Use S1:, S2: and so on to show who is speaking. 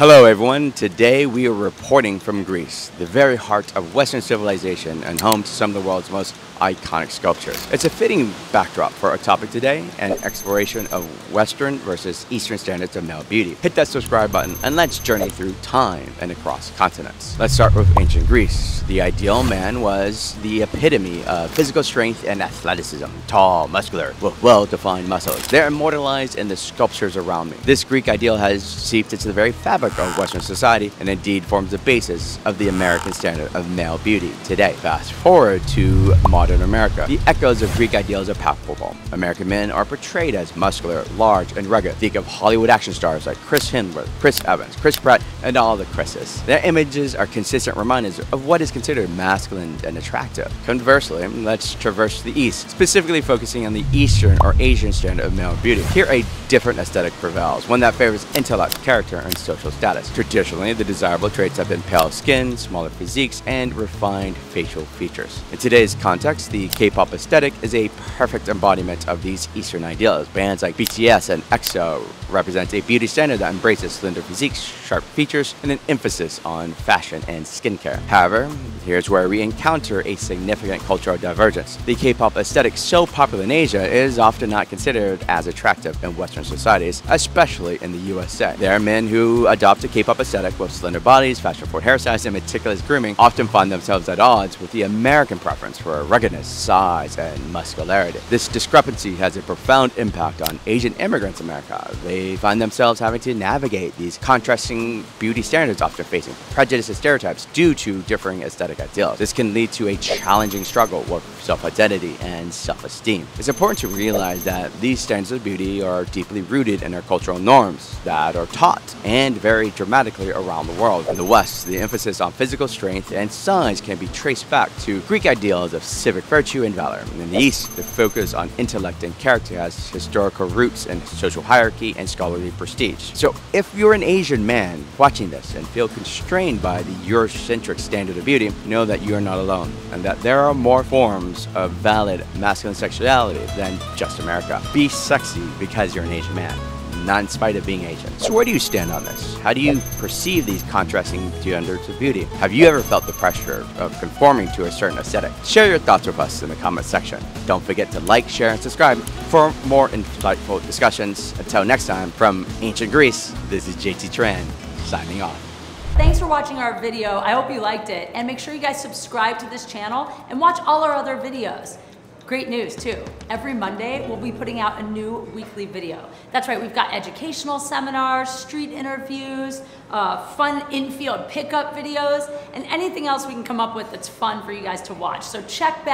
S1: Hello, everyone. Today we are reporting from Greece, the very heart of Western civilization and home to some of the world's most iconic sculptures. It's a fitting backdrop for our topic today an exploration of Western versus Eastern standards of male beauty. Hit that subscribe button and let's journey through time and across continents. Let's start with ancient Greece. The ideal man was the epitome of physical strength and athleticism tall, muscular, with well defined muscles. They're immortalized in the sculptures around me. This Greek ideal has seeped into the very fabric of Western society and indeed forms the basis of the American standard of male beauty today. Fast forward to modern America. The echoes of Greek ideals are palpable. American men are portrayed as muscular, large, and rugged. Think of Hollywood action stars like Chris Hemsworth, Chris Evans, Chris Pratt, and all the Chris's. Their images are consistent reminders of what is considered masculine and attractive. Conversely, let's traverse the East, specifically focusing on the Eastern or Asian standard of male beauty. Here, a different aesthetic prevails, one that favors intellect, character, and social status. Traditionally, the desirable traits have been pale skin, smaller physiques, and refined facial features. In today's context, the K-pop aesthetic is a perfect embodiment of these Eastern ideals. Bands like BTS and EXO represent a beauty standard that embraces slender physiques, sharp features, and an emphasis on fashion and skincare. However, here's where we encounter a significant cultural divergence. The K-pop aesthetic so popular in Asia is often not considered as attractive in Western societies, especially in the USA. There are men who adopt a K-pop aesthetic with slender bodies, fashion-forward hairstyles, and meticulous grooming often find themselves at odds with the American preference for ruggedness, size, and muscularity. This discrepancy has a profound impact on Asian immigrants in America. They find themselves having to navigate these contrasting beauty standards, often facing prejudice and stereotypes due to differing aesthetic ideals. This can lead to a challenging struggle with self-identity and self-esteem. It's important to realize that these standards of beauty are deeply rooted in our cultural norms that are taught and vary dramatically around the world. In the West, the emphasis on physical strength and size can be traced back to Greek ideals of civic virtue and valor. In the East, the focus on intellect and character has historical roots in social hierarchy and scholarly prestige. So if you're an Asian man watching this and feel constrained by the Eurocentric standard of beauty, know that you are not alone and that there are more forms of valid masculine sexuality than just America. Be sexy because you're an Asian man not in spite of being Asian. So where do you stand on this? How do you perceive these contrasting standards of beauty? Have you ever felt the pressure of conforming to a certain aesthetic? Share your thoughts with us in the comment section. Don't forget to like, share, and subscribe for more insightful discussions. Until next time, from ancient Greece, this is JT Tran, signing off.
S2: Thanks for watching our video. I hope you liked it. And make sure you guys subscribe to this channel and watch all our other videos. Great news too. Every Monday, we'll be putting out a new weekly video. That's right, we've got educational seminars, street interviews, uh, fun infield pickup videos, and anything else we can come up with that's fun for you guys to watch. So check back.